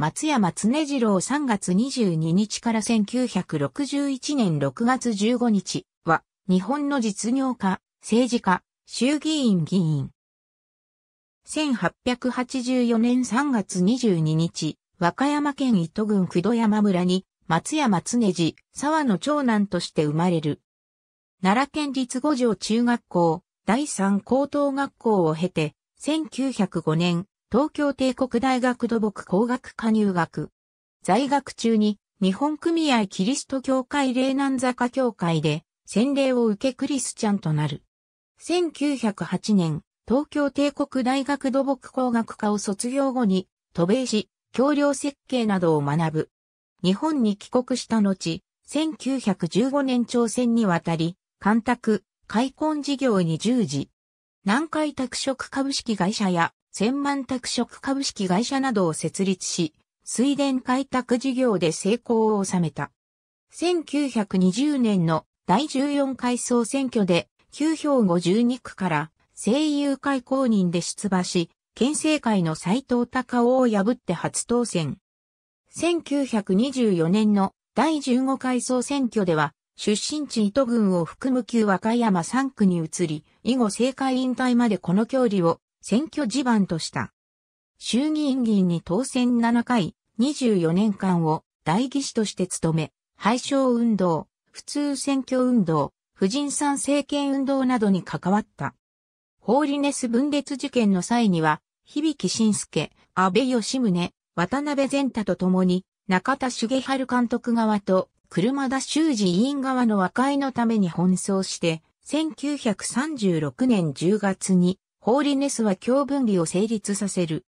松山常次郎3月22日から1961年6月15日は、日本の実業家、政治家、衆議院議員。1884年3月22日、和歌山県糸郡九度山村に、松山常次、沢の長男として生まれる。奈良県立五条中学校、第三高等学校を経て、1905年、東京帝国大学土木工学科入学。在学中に、日本組合キリスト教会霊南坂教会で、洗礼を受けクリスチャンとなる。1908年、東京帝国大学土木工学科を卒業後に、渡米し、橋梁設計などを学ぶ。日本に帰国した後、1915年朝鮮に渡り、干拓、開墾事業に従事。南海拓殖株式会社や千万拓殖株式会社などを設立し、水田開拓事業で成功を収めた。1920年の第14回総選挙で、旧兵庫12区から声優会公認で出馬し、県政会の斎藤隆夫を破って初当選。1924年の第15回総選挙では、出身地糸郡を含む旧和歌山3区に移り、以後政界引退までこの距離を選挙地盤とした。衆議院議員に当選7回、24年間を代議士として務め、廃省運動、普通選挙運動、婦人参政権運動などに関わった。ホーリネス分裂事件の際には、響晋介、安倍義宗、渡辺善太と共に、中田茂春監督側と車田修司委員側の和解のために奔走して、1936年10月に、ホーリネスは共分離を成立させる。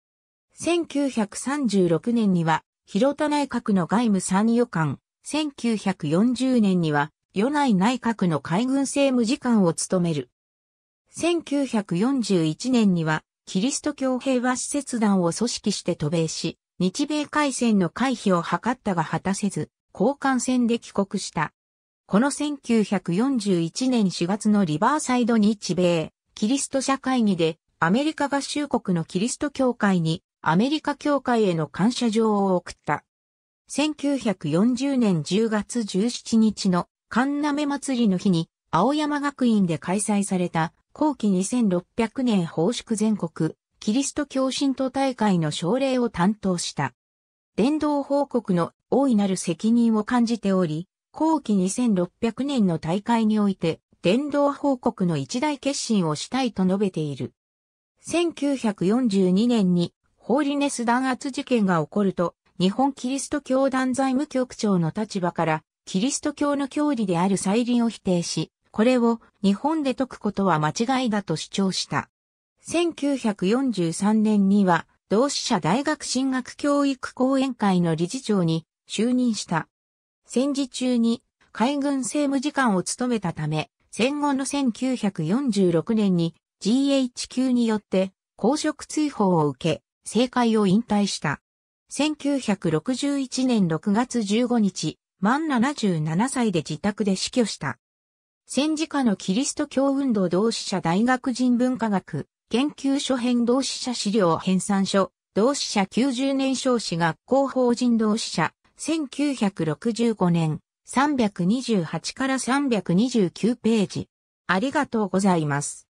1936年には、広田内閣の外務参与官、1940年には、与内内閣の海軍政務次官を務める。1941年には、キリスト教平和施設団を組織して渡米し、日米海戦の回避を図ったが果たせず、交換船で帰国した。この1941年4月のリバーサイド日米キリスト社会議でアメリカ合衆国のキリスト教会にアメリカ教会への感謝状を送った。1940年10月17日の神鍋祭りの日に青山学院で開催された後期2600年奉祝全国キリスト教神徒大会の奨励を担当した。伝道報告の大いなる責任を感じており、後期2600年の大会において、伝道報告の一大決心をしたいと述べている。1942年に、ホーリネス弾圧事件が起こると、日本キリスト教団財務局長の立場から、キリスト教の教理である再臨を否定し、これを日本で解くことは間違いだと主張した。1943年には、同志社大学進学教育講演会の理事長に就任した。戦時中に海軍政務次官を務めたため、戦後の1946年に GHQ によって公職追放を受け、政界を引退した。1961年6月15日、満77歳で自宅で死去した。戦時下のキリスト教運動同志社大学人文科学研究所編同志社資料編纂書同志社90年少子学校法人同志社1965年328から329ページ。ありがとうございます。